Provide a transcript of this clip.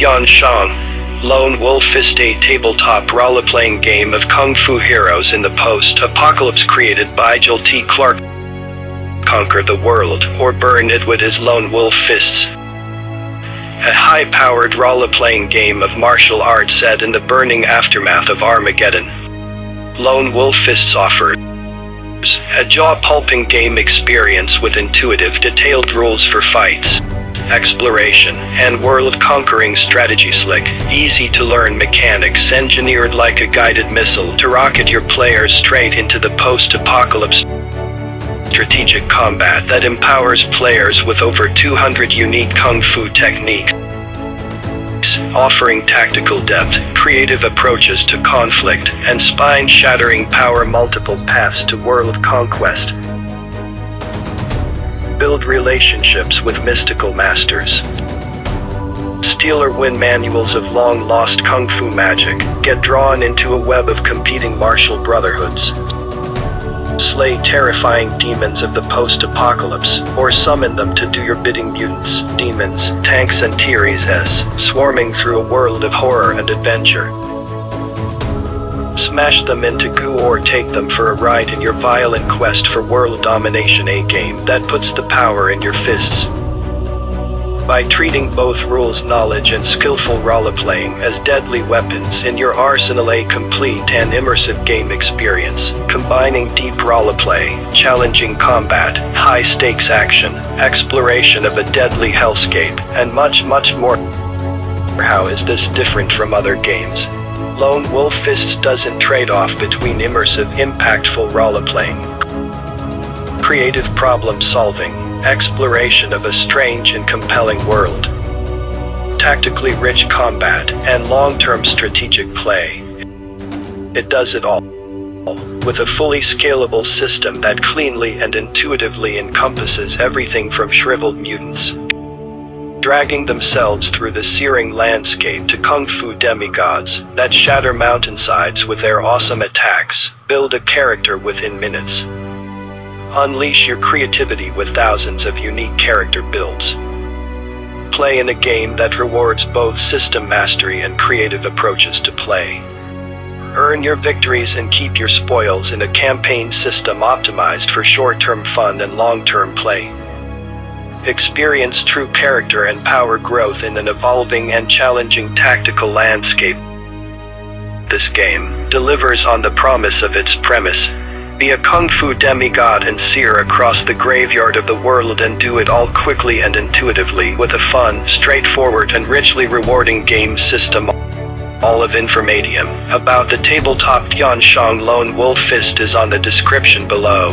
Yanshang, Lone Wolf Fist a tabletop role-playing game of kung fu heroes in the post-apocalypse created by Joel T. Clark. Conquer the world, or burn it with his lone wolf fists. A high-powered role-playing game of martial arts set in the burning aftermath of Armageddon. Lone Wolf Fists offers a jaw-pulping game experience with intuitive, detailed rules for fights, exploration, and world-conquering strategy slick, easy-to-learn mechanics engineered like a guided missile to rocket your players straight into the post-apocalypse. Strategic combat that empowers players with over 200 unique kung fu techniques, offering tactical depth, creative approaches to conflict, and spine-shattering power multiple paths to world conquest. Build relationships with mystical masters. Steal or win manuals of long-lost kung fu magic, get drawn into a web of competing martial brotherhoods slay terrifying demons of the post-apocalypse, or summon them to do your bidding mutants, demons, tanks and Tyrese S, swarming through a world of horror and adventure. Smash them into goo or take them for a ride in your violent quest for world domination a game that puts the power in your fists by treating both rules knowledge and skillful role-playing as deadly weapons in your arsenal a complete and immersive game experience, combining deep role-play, challenging combat, high-stakes action, exploration of a deadly hellscape, and much much more. How is this different from other games? Lone Wolf Fists doesn't trade off between immersive, impactful role-playing, creative problem solving, exploration of a strange and compelling world, tactically rich combat, and long-term strategic play. It does it all with a fully scalable system that cleanly and intuitively encompasses everything from shriveled mutants, dragging themselves through the searing landscape to kung fu demigods that shatter mountainsides with their awesome attacks, build a character within minutes. Unleash your creativity with thousands of unique character builds. Play in a game that rewards both system mastery and creative approaches to play. Earn your victories and keep your spoils in a campaign system optimized for short-term fun and long-term play. Experience true character and power growth in an evolving and challenging tactical landscape. This game delivers on the promise of its premise be a kung fu demigod and sear across the graveyard of the world and do it all quickly and intuitively with a fun, straightforward and richly rewarding game system. All of information about the tabletop Yanshang Lone Wolf Fist is on the description below.